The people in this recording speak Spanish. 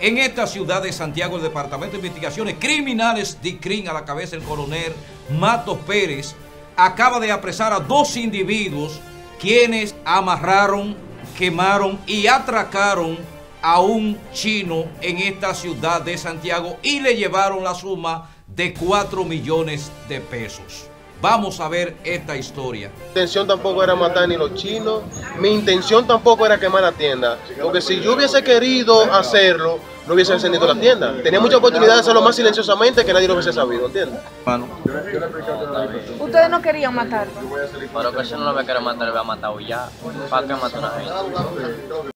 En esta ciudad de Santiago, el Departamento de Investigaciones Criminales DICRIN, a la cabeza del coronel Matos Pérez, acaba de apresar a dos individuos quienes amarraron, quemaron y atracaron a un chino en esta ciudad de Santiago y le llevaron la suma de 4 millones de pesos. Vamos a ver esta historia. Mi intención tampoco era matar ni los chinos, mi intención tampoco era quemar la tienda, porque si yo hubiese querido hacerlo, no hubiese encendido la tienda. Tenía mucha oportunidad de hacerlo más silenciosamente que nadie lo hubiese sabido, ¿entiendes? Ustedes no querían matarlo. Pero que si no lo voy a querer matar, le voy a matar ya. ¿Para qué matar a una gente?